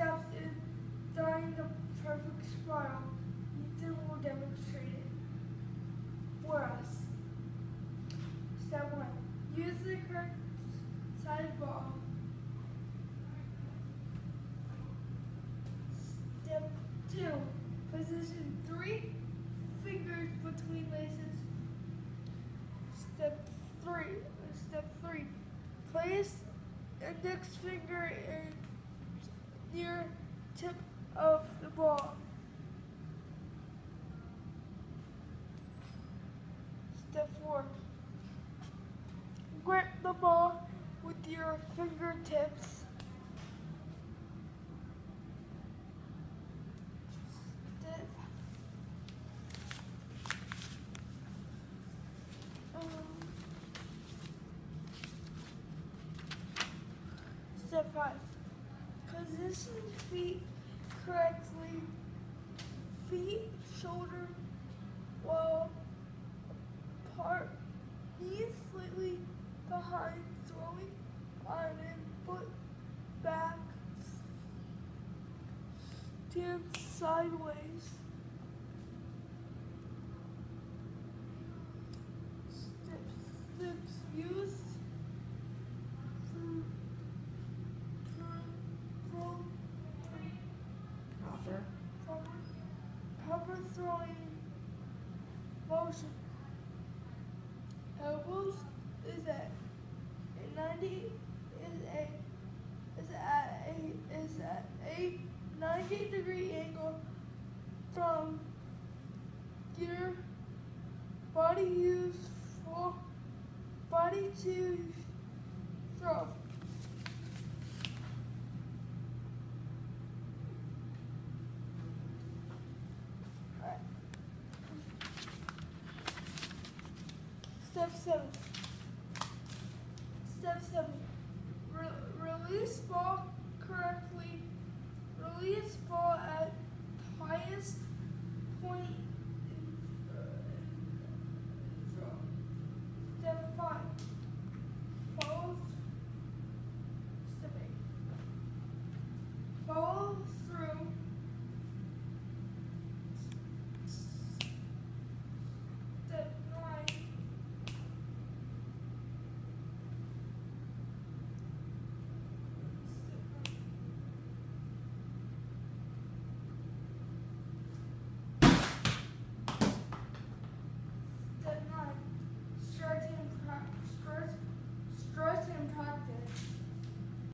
steps in drawing the perfect spiral. Ethan will demonstrate it for us. Step one, use the correct side ball. Step two, position three fingers between laces. Step three, step three, place index finger in near tip of the ball. Step four, grip the ball with your fingertips. Step um, Step five. Position feet correctly. Feet, shoulder, while apart. Knees slightly behind, throwing and foot back. Stand sideways. Steps, steps used. From, from, from, Proper. proper, proper throwing motion. Elbows is at a ninety is a is at a is at a ninety degree angle from your body use for body to Step 7. Step 7. Re release ball correctly. Release ball at highest